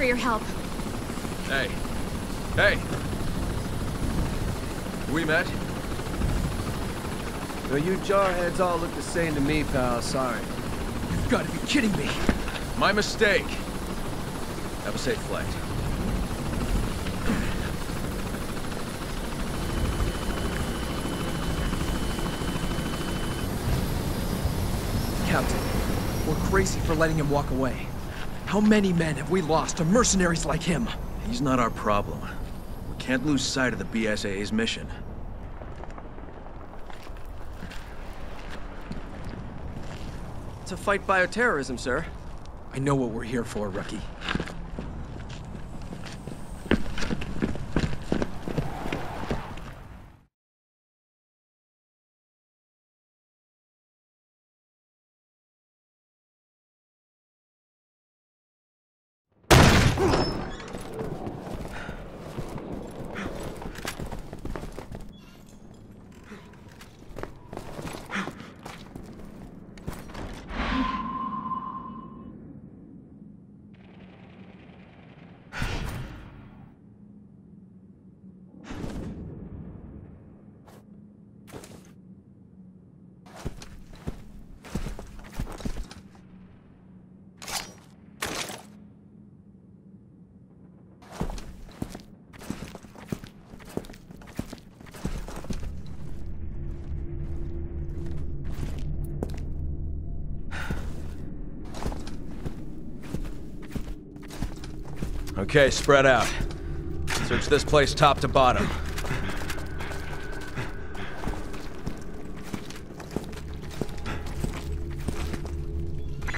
for your help. Hey. Hey! We met? Well, you jarheads all look the same to me, pal. Sorry. You've got to be kidding me! My mistake. Have a safe flight. Captain, we're crazy for letting him walk away. How many men have we lost to mercenaries like him? He's not our problem. We can't lose sight of the BSAA's mission. To fight bioterrorism, sir. I know what we're here for, rookie. Okay, spread out. Search this place top to bottom.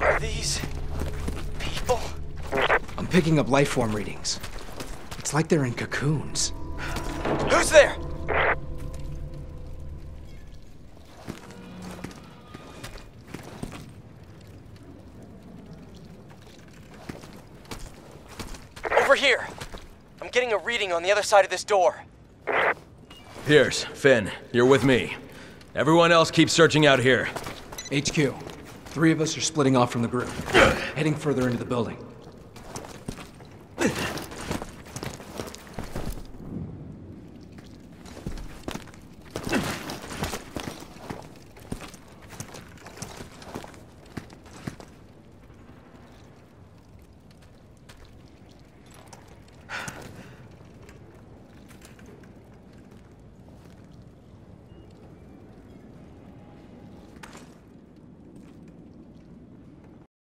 Are these people? I'm picking up life form readings. It's like they're in cocoons. Who's there? Getting a reading on the other side of this door. Piers, Finn, you're with me. Everyone else keep searching out here. HQ, three of us are splitting off from the group, heading further into the building.